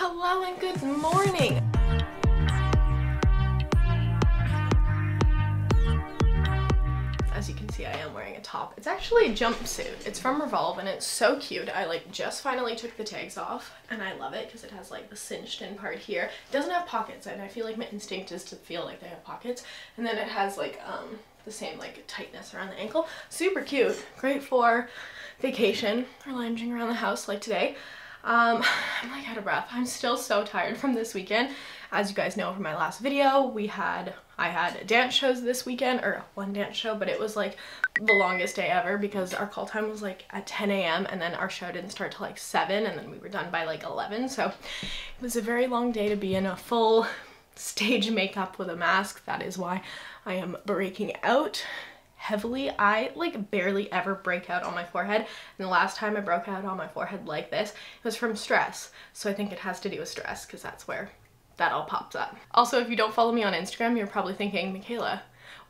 Hello and good morning. As you can see, I am wearing a top. It's actually a jumpsuit. It's from Revolve and it's so cute. I like just finally took the tags off and I love it because it has like the cinched in part here. It doesn't have pockets and I feel like my instinct is to feel like they have pockets. And then it has like um, the same like tightness around the ankle. Super cute. Great for vacation or lounging around the house like today. Um, I'm like out of breath. I'm still so tired from this weekend. As you guys know from my last video, we had, I had dance shows this weekend, or one dance show, but it was like the longest day ever because our call time was like at 10 a.m. and then our show didn't start till like 7 and then we were done by like 11. So it was a very long day to be in a full stage makeup with a mask. That is why I am breaking out heavily. I like barely ever break out on my forehead. And the last time I broke out on my forehead like this, it was from stress. So I think it has to do with stress because that's where that all pops up. Also, if you don't follow me on Instagram, you're probably thinking, Mikayla,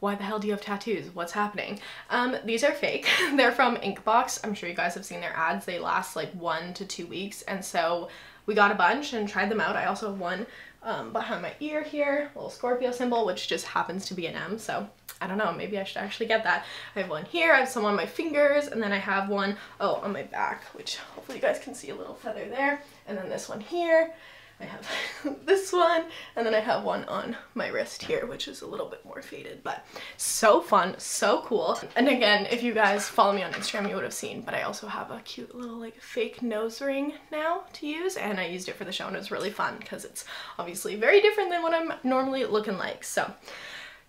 why the hell do you have tattoos? What's happening? Um, these are fake. They're from Inkbox. I'm sure you guys have seen their ads. They last like one to two weeks. And so we got a bunch and tried them out. I also have one um, behind my ear here, little Scorpio symbol, which just happens to be an M. So I don't know, maybe I should actually get that. I have one here, I have some on my fingers, and then I have one, oh, on my back, which hopefully you guys can see a little feather there. And then this one here. I have this one, and then I have one on my wrist here, which is a little bit more faded, but so fun, so cool. And again, if you guys follow me on Instagram, you would have seen, but I also have a cute little like fake nose ring now to use, and I used it for the show, and it was really fun because it's obviously very different than what I'm normally looking like. So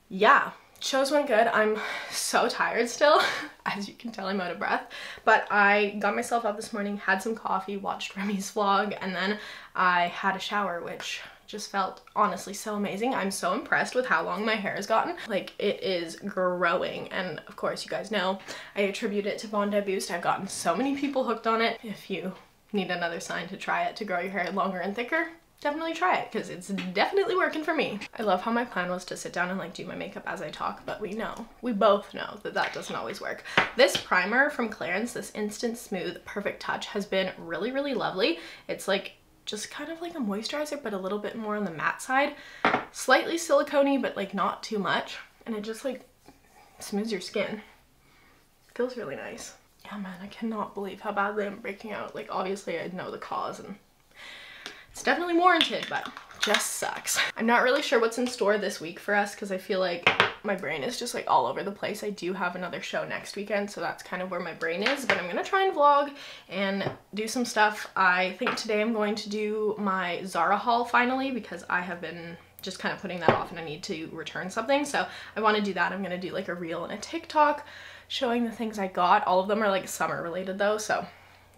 yeah, shows went good. I'm so tired still. As you can tell, I'm out of breath. But I got myself up this morning, had some coffee, watched Remy's vlog, and then I had a shower, which just felt honestly so amazing. I'm so impressed with how long my hair has gotten. Like it is growing and of course you guys know I attribute it to Bondi Boost. I've gotten so many people hooked on it. If you need another sign to try it to grow your hair longer and thicker, definitely try it because it's definitely working for me. I love how my plan was to sit down and like do my makeup as I talk, but we know, we both know that that doesn't always work. This primer from Clarins, this Instant Smooth Perfect Touch has been really, really lovely. It's like just kind of like a moisturizer, but a little bit more on the matte side. Slightly silicone but like not too much. And it just like smooths your skin. Feels really nice. Yeah, man, I cannot believe how badly I'm breaking out. Like, obviously I know the cause and it's definitely warranted, but just sucks. I'm not really sure what's in store this week for us because I feel like my brain is just like all over the place. I do have another show next weekend, so that's kind of where my brain is, but I'm gonna try and vlog and do some stuff. I think today I'm going to do my Zara haul finally because I have been just kind of putting that off and I need to return something. So I want to do that. I'm to do like a reel and a TikTok showing the things I got. All of them are like summer related though, so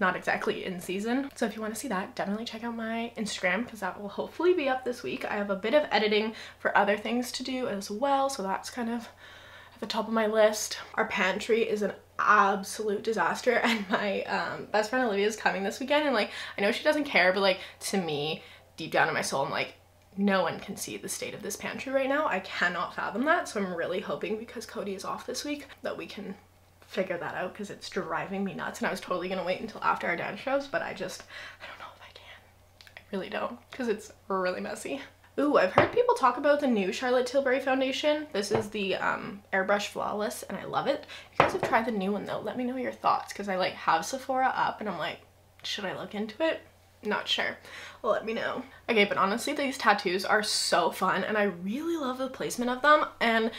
not exactly in season. So if you want to see that, definitely check out my Instagram because that will hopefully be up this week. I have a bit of editing for other things to do as well, so that's kind of at the top of my list. Our pantry is an absolute disaster and my um, best friend Olivia is coming this weekend and like I know she doesn't care but like to me deep down in my soul I'm like no one can see the state of this pantry right now. I cannot fathom that so I'm really hoping because Cody is off this week that we can figure that out because it's driving me nuts and I was totally gonna wait until after our dance shows but I just I don't know if I can I really don't because it's really messy Ooh, I've heard people talk about the new Charlotte Tilbury foundation. This is the um, Airbrush Flawless and I love it. If you guys have tried the new one though, let me know your thoughts because I like have Sephora up and I'm like, should I look into it? Not sure. Well, let me know. Okay, but honestly, these tattoos are so fun and I really love the placement of them and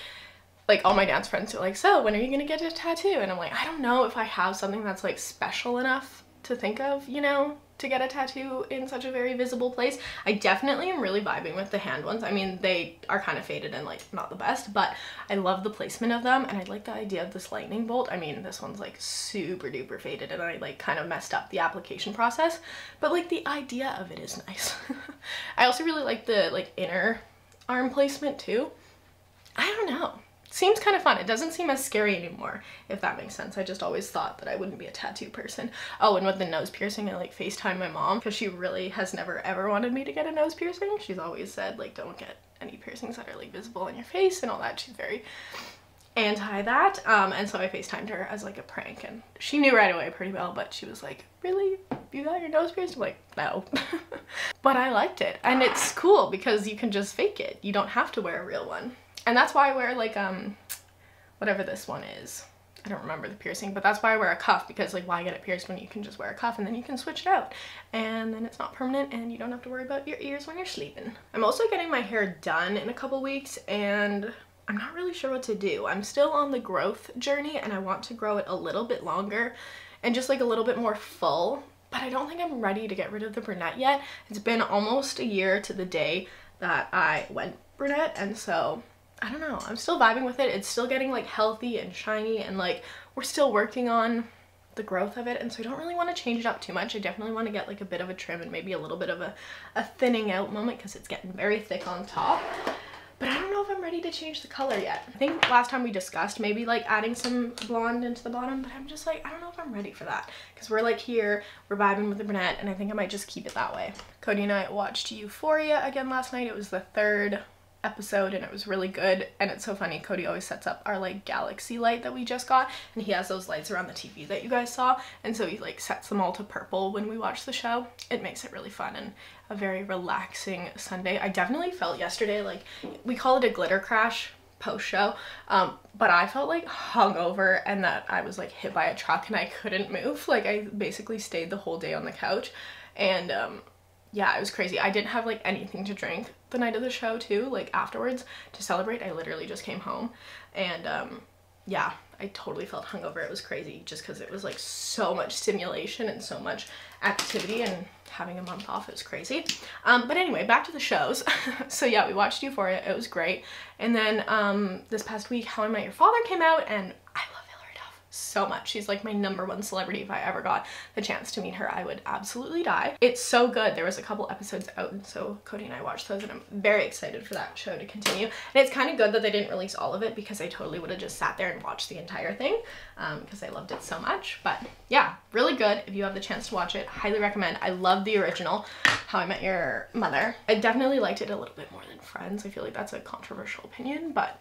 like all my dance friends are like, so when are you gonna get a tattoo? And I'm like, I don't know if I have something that's like special enough to think of, you know, to get a tattoo in such a very visible place. I definitely am really vibing with the hand ones. I mean, they are kind of faded and like not the best, but I love the placement of them and I like the idea of this lightning bolt. I mean, this one's like super duper faded and I like kind of messed up the application process, but like the idea of it is nice. I also really like the like inner arm placement too. I don't know seems kind of fun. It doesn't seem as scary anymore, if that makes sense. I just always thought that I wouldn't be a tattoo person. Oh, and with the nose piercing, I like FaceTime my mom because she really has never ever wanted me to get a nose piercing. She's always said like don't get any piercings that are like visible on your face and all that. She's very anti that. Um, and so I FaceTimed her as like a prank and she knew right away pretty well, but she was like, really? You got your nose pierced? I'm like, no. but I liked it. And it's cool because you can just fake it. You don't have to wear a real one. And that's why I wear like, um, whatever this one is. I don't remember the piercing, but that's why I wear a cuff because like why get it pierced when you can just wear a cuff and then you can switch it out and then it's not permanent and you don't have to worry about your ears when you're sleeping. I'm also getting my hair done in a couple weeks and I'm not really sure what to do. I'm still on the growth journey and I want to grow it a little bit longer and just like a little bit more full, but I don't think I'm ready to get rid of the brunette yet. It's been almost a year to the day that I went brunette and so I don't know. I'm still vibing with it. It's still getting like healthy and shiny and like we're still working on the growth of it and so I don't really want to change it up too much. I definitely want to get like a bit of a trim and maybe a little bit of a, a thinning out moment because it's getting very thick on top but I don't know if I'm ready to change the color yet. I think last time we discussed maybe like adding some blonde into the bottom, but I'm just like, I don't know if I'm ready for that. Because we're like here, we're vibing with the brunette, and I think I might just keep it that way. Cody and I watched Euphoria again last night. It was the third episode and it was really good. And it's so funny Cody always sets up our like galaxy light that we just got and he has those lights around the TV that you guys saw. And so he like sets them all to purple when we watch the show. It makes it really fun and a very relaxing Sunday. I definitely felt yesterday like we call it a glitter crash post show um but I felt like hungover and that I was like hit by a truck and I couldn't move. Like I basically stayed the whole day on the couch. And um yeah, it was crazy. I didn't have like anything to drink the night of the show too, like afterwards to celebrate. I literally just came home and um, yeah, I totally felt hungover. It was crazy just because it was like so much stimulation and so much activity and having a month off is crazy. Um, but anyway, back to the shows. so yeah, we watched Euphoria. It was great. And then um, this past week, How I Met Your Father came out and so much. She's like my number one celebrity. If I ever got the chance to meet her, I would absolutely die. It's so good. There was a couple episodes out, and so Cody and I watched those, and I'm very excited for that show to continue. And it's kind of good that they didn't release all of it because I totally would have just sat there and watched the entire thing because um, I loved it so much. But yeah, really good. If you have the chance to watch it, highly recommend. I love the original, How I Met Your Mother. I definitely liked it a little bit more than Friends. I feel like that's a controversial opinion, but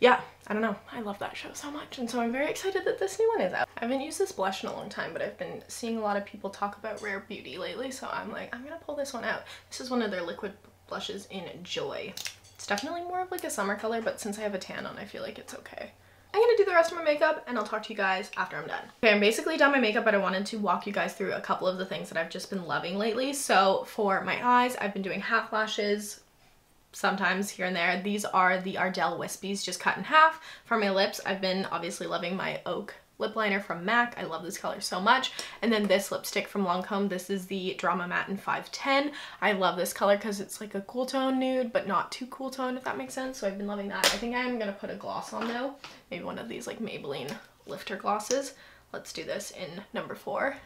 yeah, I don't know. I love that show so much. And so I'm very excited that this new one is out. I haven't used this blush in a long time, but I've been seeing a lot of people talk about Rare Beauty lately. So I'm like, I'm gonna pull this one out. This is one of their liquid blushes in Joy. It's definitely more of like a summer color, but since I have a tan on, I feel like it's okay. I'm gonna do the rest of my makeup and I'll talk to you guys after I'm done. Okay, I'm basically done my makeup, but I wanted to walk you guys through a couple of the things that I've just been loving lately. So for my eyes, I've been doing half lashes, sometimes here and there. These are the Ardell Wispies just cut in half. For my lips, I've been obviously loving my Oak lip liner from MAC. I love this color so much. And then this lipstick from Lancome. This is the Drama Matte in 510. I love this color because it's like a cool tone nude, but not too cool tone, if that makes sense. So I've been loving that. I think I'm going to put a gloss on though. Maybe one of these like Maybelline lifter glosses. Let's do this in number four.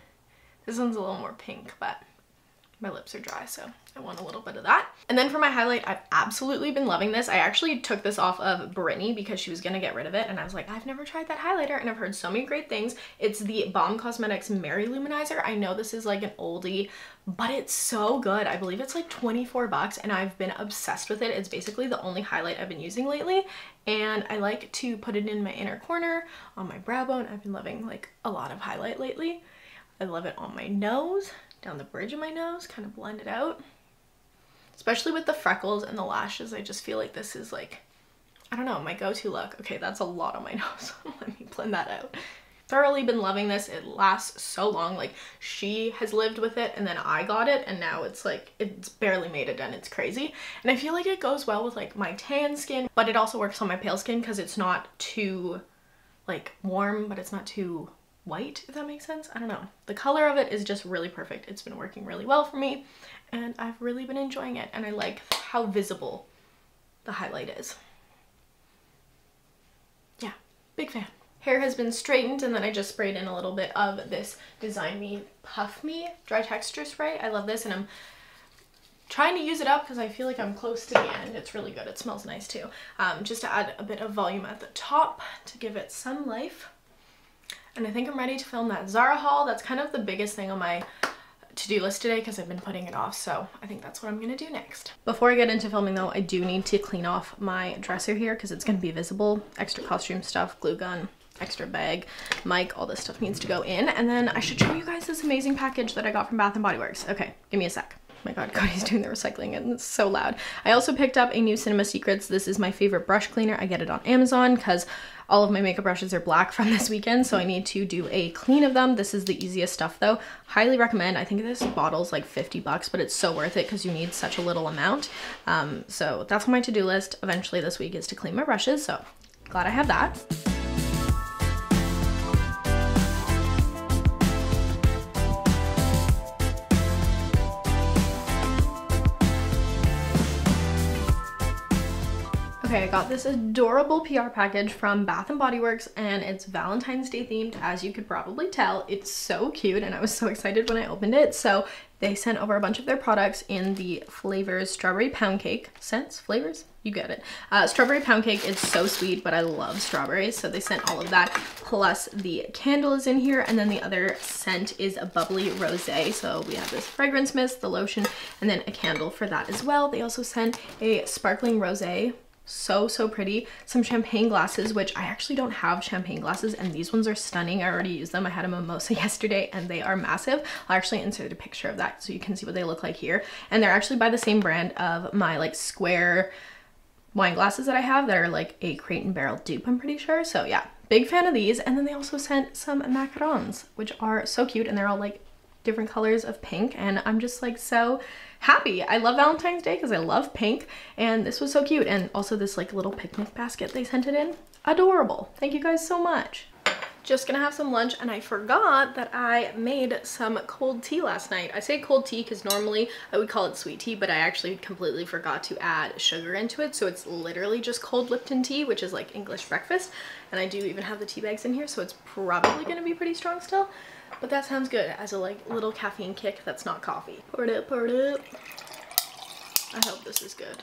This one's a little more pink, but my lips are dry, so I want a little bit of that. And then for my highlight, I've absolutely been loving this. I actually took this off of Brittany because she was gonna get rid of it, and I was like, I've never tried that highlighter, and I've heard so many great things. It's the Balm Cosmetics Mary Lou Manizer. I know this is like an oldie, but it's so good. I believe it's like 24 bucks, and I've been obsessed with it. It's basically the only highlight I've been using lately, and I like to put it in my inner corner, on my brow bone. I've been loving like a lot of highlight lately. I love it on my nose down the bridge of my nose, kind of blend it out. Especially with the freckles and the lashes, I just feel like this is like, I don't know, my go-to look. Okay, that's a lot on my nose. Let me blend that out. Thoroughly been loving this. It lasts so long. Like she has lived with it and then I got it and now it's like, it's barely made a dent. It's crazy. And I feel like it goes well with like my tan skin, but it also works on my pale skin because it's not too like warm, but it's not too white, if that makes sense. I don't know. The color of it is just really perfect. It's been working really well for me and I've really been enjoying it and I like how visible the highlight is. Yeah, big fan. Hair has been straightened and then I just sprayed in a little bit of this Design Me Puff Me Dry Texture Spray. I love this and I'm trying to use it up because I feel like I'm close to the end. It's really good. It smells nice too. Um, just to add a bit of volume at the top to give it some life and I think I'm ready to film that Zara haul. That's kind of the biggest thing on my to-do list today because I've been putting it off. So I think that's what I'm to do next. Before I get into filming though, I do need to clean off my dresser here because it's to be visible. Extra costume stuff, glue gun, extra bag, mic, all this stuff needs to go in. And then I should show you guys this amazing package that I got from Bath & Body Works. Okay, give me a sec. My god, Cody's doing the recycling and it's so loud. I also picked up a new Cinema Secrets. This is my favorite brush cleaner. I get it on Amazon because all of my makeup brushes are black from this weekend, so I need to do a clean of them. This is the easiest stuff though. Highly recommend. I think this bottle's like 50 bucks, but it's so worth it because you need such a little amount. Um, so that's on my to-do list eventually this week is to clean my brushes, so glad I have that. Okay, I got this adorable PR package from Bath & Body Works and it's Valentine's Day themed, as you could probably tell. It's so cute and I was so excited when I opened it. So they sent over a bunch of their products in the flavors strawberry pound cake. Scents? Flavors? You get it. Uh, strawberry pound cake it's so sweet but i love strawberries so they sent all of that. Plus the candle is in here and then the other scent is a bubbly rose so we have this fragrance mist the lotion and then a candle for that as well. They also sent a sparkling rose so so pretty. Some champagne glasses which i actually don't have champagne glasses and these ones are stunning. I already used them. I had a mimosa yesterday and they are massive. I'll actually insert a picture of that so you can see what they look like here. And they're actually by the same brand of my like square wine glasses that i have that are like a crate and barrel dupe i'm pretty sure. So yeah big fan of these. And then they also sent some macarons which are so cute and they're all like different colors of pink and i'm just like so happy. I love Valentine's Day because I love pink and this was so cute. And also this like little picnic basket they sent it in. Adorable. Thank you guys so much just gonna have some lunch and I forgot that I made some cold tea last night. I say cold tea because normally I would call it sweet tea, but I actually completely forgot to add sugar into it. So it's literally just cold Lipton tea, which is like English breakfast. And I do even have the tea bags in here, so it's probably gonna be pretty strong still. But that sounds good as a like little caffeine kick that's not coffee. Pour it up, pour it up. I hope this is good.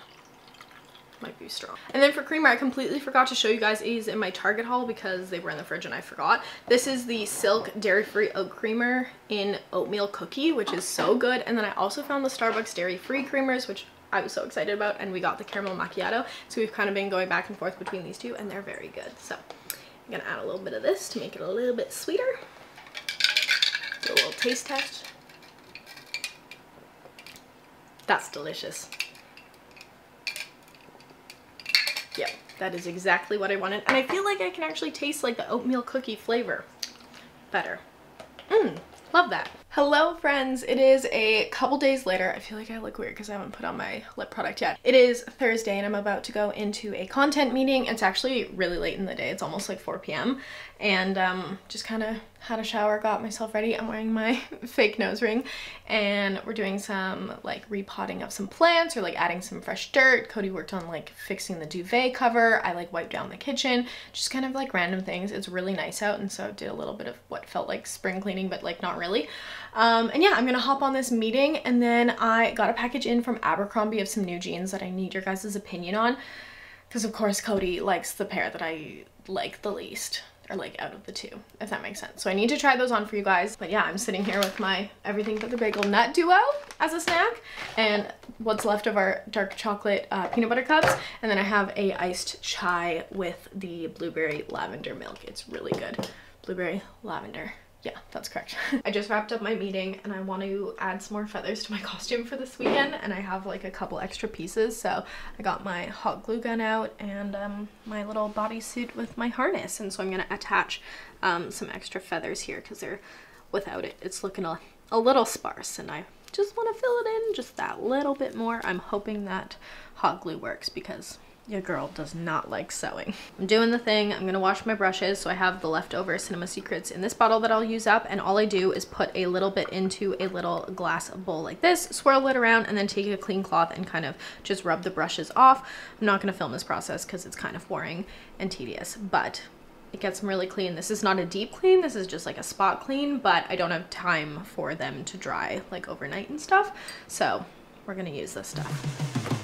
Might be strong. And then for creamer, I completely forgot to show you guys these in my Target haul because they were in the fridge and I forgot. This is the Silk Dairy-Free Oat Creamer in Oatmeal Cookie, which is so good. And then I also found the Starbucks Dairy-Free Creamers, which I was so excited about and we got the caramel macchiato so we've kind of been going back and forth between these two and they're very good so I'm gonna add a little bit of this to make it a little bit sweeter do a little taste test. That's delicious. Yep, that is exactly what I wanted. And I feel like I can actually taste like the oatmeal cookie flavor better. Mmm, love that. Hello friends, it is a couple days later. I feel like I look weird because I haven't put on my lip product yet. It is Thursday and I'm about to go into a content meeting. It's actually really late in the day. It's almost like 4 p.m. And um, just kind of had a shower, got myself ready. I'm wearing my fake nose ring and we're doing some like repotting of some plants or like adding some fresh dirt. Cody worked on like fixing the duvet cover. I like wiped down the kitchen, just kind of like random things. It's really nice out and so I did a little bit of what felt like spring cleaning but like not really. Um, and yeah, I'm gonna hop on this meeting and then I got a package in from Abercrombie of some new jeans that I need your guys' opinion on. Because of course Cody likes the pair that I like the least or like out of the two, if that makes sense. So I need to try those on for you guys. But yeah, I'm sitting here with my everything but the bagel nut duo as a snack and what's left of our dark chocolate uh, peanut butter cups. And then I have a iced chai with the blueberry lavender milk. It's really good. Blueberry lavender. Yeah, that's correct. I just wrapped up my meeting and I want to add some more feathers to my costume for this weekend and I have like a couple extra pieces so I got my hot glue gun out and um, my little bodysuit with my harness and so I'm going to attach um, some extra feathers here because they're without it it's looking a, a little sparse and I just want to fill it in just that little bit more. I'm hoping that hot glue works because your girl does not like sewing. I'm doing the thing. I'm gonna wash my brushes. So I have the leftover Cinema Secrets in this bottle that I'll use up. And all I do is put a little bit into a little glass bowl like this, swirl it around, and then take a clean cloth and kind of just rub the brushes off. I'm not gonna film this process because it's kind of boring and tedious, but it gets them really clean. This is not a deep clean, this is just like a spot clean, but I don't have time for them to dry like overnight and stuff. So we're gonna use this stuff.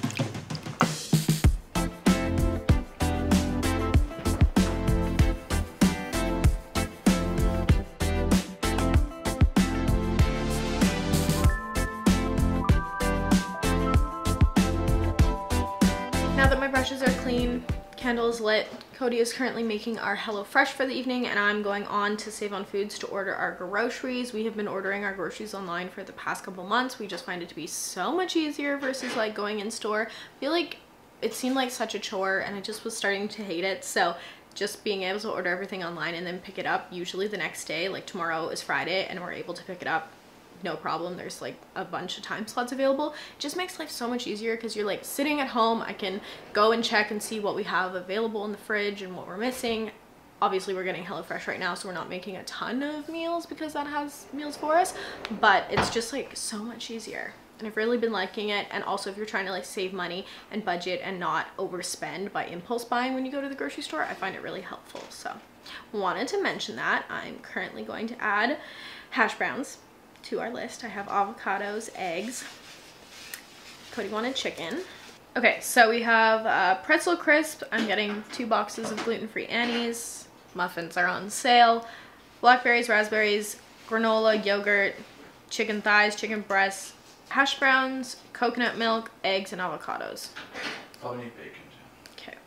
Candle is lit. Cody is currently making our HelloFresh for the evening and I'm going on to Save on Foods to order our groceries. We have been ordering our groceries online for the past couple months. We just find it to be so much easier versus like going in store. I feel like it seemed like such a chore and I just was starting to hate it. So just being able to order everything online and then pick it up usually the next day, like tomorrow is Friday and we're able to pick it up no problem. There's like a bunch of time slots available. It just makes life so much easier because you're like sitting at home. I can go and check and see what we have available in the fridge and what we're missing. Obviously we're getting HelloFresh right now, so we're not making a ton of meals because that has meals for us, but it's just like so much easier. And I've really been liking it. And also if you're trying to like save money and budget and not overspend by impulse buying when you go to the grocery store, I find it really helpful. So wanted to mention that. I'm currently going to add hash browns to our list. I have avocados, eggs. Cody wanted chicken. Okay, so we have uh, pretzel crisp. I'm getting two boxes of gluten-free Annie's. Muffins are on sale. Blackberries, raspberries, granola, yogurt, chicken thighs, chicken breasts, hash browns, coconut milk, eggs, and avocados. I'll need bacon too. Okay.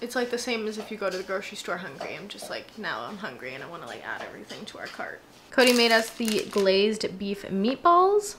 It's like the same as if you go to the grocery store hungry. I'm just like, now I'm hungry and I want to like add everything to our cart. Cody made us the glazed beef meatballs.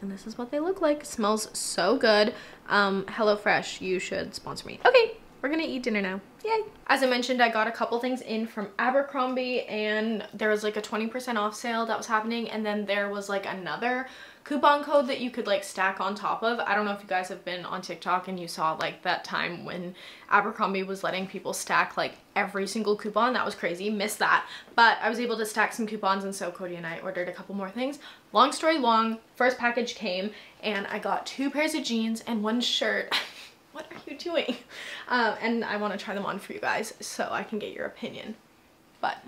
And this is what they look like. Smells so good. Um, HelloFresh, you should sponsor me. Okay, we're gonna eat dinner now. Yay. As I mentioned, I got a couple things in from Abercrombie and there was like a 20% off sale that was happening. And then there was like another coupon code that you could like stack on top of. I don't know if you guys have been on TikTok and you saw like that time when Abercrombie was letting people stack like every single coupon. That was crazy. Missed that. But I was able to stack some coupons and so Cody and I ordered a couple more things. Long story long, first package came and I got two pairs of jeans and one shirt. what are you doing? Um, and I want to try them on for you guys so I can get your opinion. But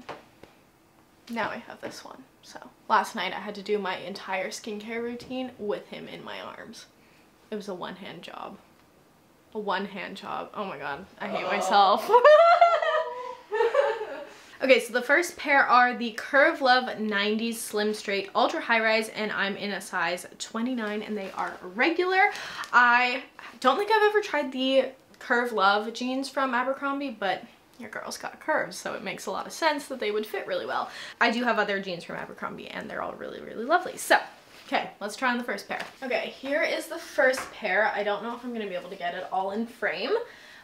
now I have this one. So last night I had to do my entire skincare routine with him in my arms. It was a one hand job. A one hand job. Oh my god, I hate myself. okay, so the first pair are the Curve Love 90s Slim Straight Ultra High Rise and I'm in a size 29 and they are regular. I don't think I've ever tried the Curve Love jeans from Abercrombie, but your girl's got curves, so it makes a lot of sense that they would fit really well. I do have other jeans from Abercrombie and they're all really, really lovely. So, okay, let's try on the first pair. Okay, here is the first pair. I don't know if I'm gonna be able to get it all in frame,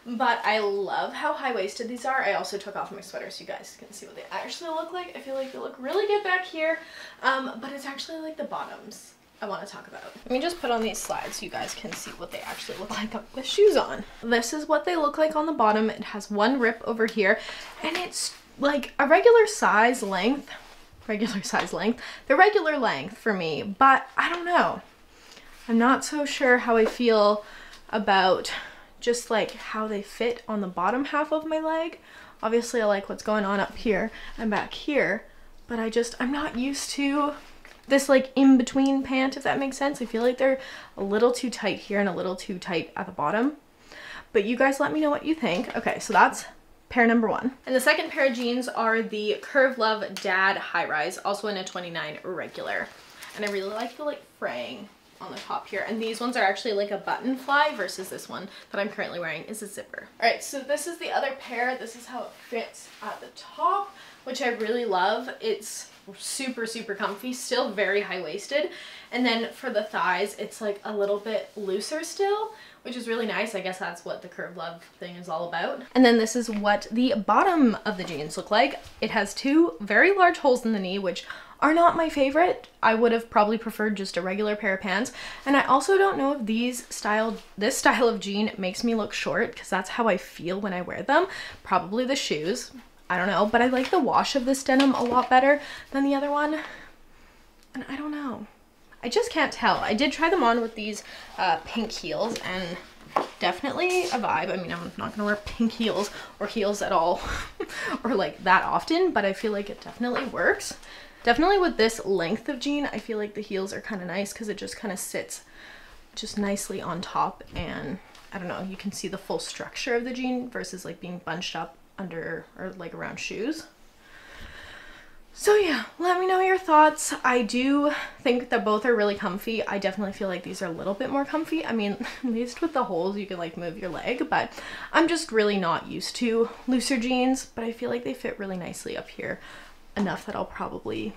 but I love how high-waisted these are. I also took off my sweater so you guys can see what they actually look like. I feel like they look really good back here, um, but it's actually like the bottoms I want to talk about. Let me just put on these slides so you guys can see what they actually look like with shoes on. This is what they look like on the bottom. It has one rip over here and it's like a regular size length, regular size length, the regular length for me, but I don't know. I'm not so sure how I feel about just like how they fit on the bottom half of my leg. Obviously I like what's going on up here and back here, but I just, I'm not used to this like in-between pant, if that makes sense. I feel like they're a little too tight here and a little too tight at the bottom. But you guys let me know what you think. Okay, so that's pair number one. And the second pair of jeans are the Curve Love Dad High Rise, also in a 29 regular. And I really like the like fraying on the top here. And these ones are actually like a button fly versus this one that I'm currently wearing is a zipper. All right, so this is the other pair. This is how it fits at the top, which I really love. It's super, super comfy, still very high-waisted. And then for the thighs, it's like a little bit looser still, which is really nice. I guess that's what the Curve Love thing is all about. And then this is what the bottom of the jeans look like. It has two very large holes in the knee, which are not my favorite. I would have probably preferred just a regular pair of pants. And I also don't know if these style, this style of jean makes me look short because that's how I feel when I wear them. Probably the shoes. I don't know, but I like the wash of this denim a lot better than the other one. And I don't know. I just can't tell. I did try them on with these uh, pink heels and definitely a vibe. I mean, I'm not gonna wear pink heels or heels at all or like that often, but I feel like it definitely works. Definitely with this length of jean, I feel like the heels are kind of nice because it just kind of sits just nicely on top and I don't know, you can see the full structure of the jean versus like being bunched up under or like around shoes. So yeah, let me know your thoughts. I do think that both are really comfy. I definitely feel like these are a little bit more comfy. I mean, at least with the holes you can like move your leg, but I'm just really not used to looser jeans, but I feel like they fit really nicely up here enough that I'll probably,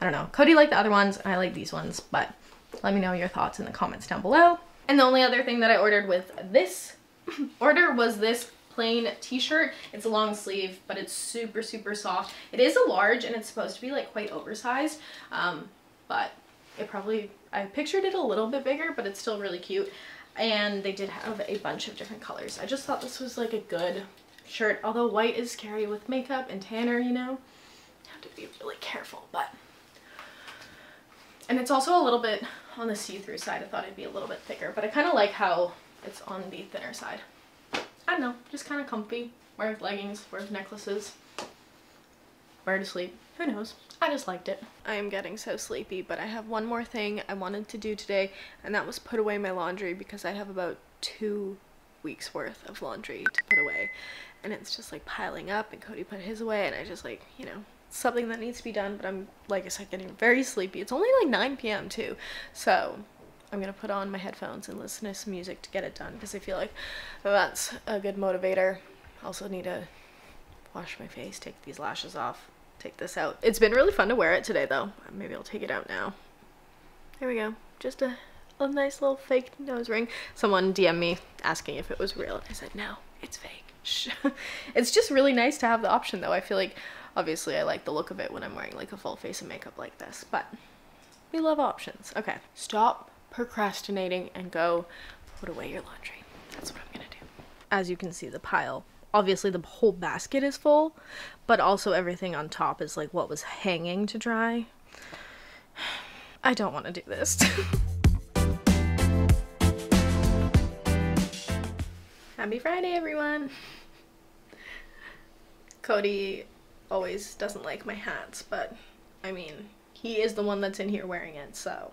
I don't know. Cody liked the other ones and I like these ones, but let me know your thoughts in the comments down below. And the only other thing that I ordered with this order was this plain t-shirt. It's a long sleeve, but it's super, super soft. It is a large and it's supposed to be like quite oversized, um, but it probably, I pictured it a little bit bigger, but it's still really cute. And they did have a bunch of different colors. I just thought this was like a good shirt, although white is scary with makeup and tanner, you know, have to be really careful, but. And it's also a little bit on the see-through side. I thought it'd be a little bit thicker, but I kind of like how it's on the thinner side. I don't know, just kind of comfy. Wear leggings, wear necklaces, wear to sleep. Who knows? I just liked it. I am getting so sleepy, but I have one more thing I wanted to do today, and that was put away my laundry because I have about two weeks worth of laundry to put away. And it's just like piling up, and Cody put his away, and I just like, you know, something that needs to be done, but I'm, like I said, getting very sleepy. It's only like 9 p.m. too, so I'm gonna put on my headphones and listen to some music to get it done because I feel like that's a good motivator. Also need to wash my face, take these lashes off, take this out. It's been really fun to wear it today though. Maybe I'll take it out now. Here we go. Just a, a nice little fake nose ring. Someone DM me asking if it was real and I said no, it's fake. Shh. it's just really nice to have the option though. I feel like obviously I like the look of it when I'm wearing like a full face of makeup like this, but we love options. Okay, stop procrastinating and go put away your laundry. That's what I'm gonna do. As you can see, the pile, obviously the whole basket is full, but also everything on top is like what was hanging to dry. I don't want to do this. Happy Friday, everyone! Cody always doesn't like my hats, but I mean, he is the one that's in here wearing it, so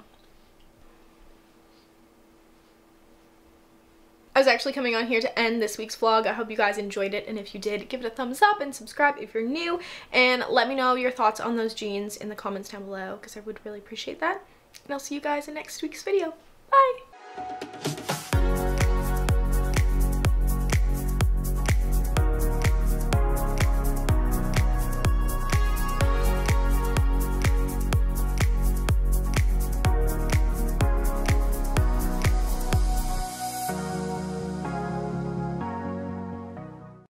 I was actually coming on here to end this week's vlog. I hope you guys enjoyed it, and if you did, give it a thumbs up and subscribe if you're new, and let me know your thoughts on those jeans in the comments down below, because I would really appreciate that. And I'll see you guys in next week's video. Bye!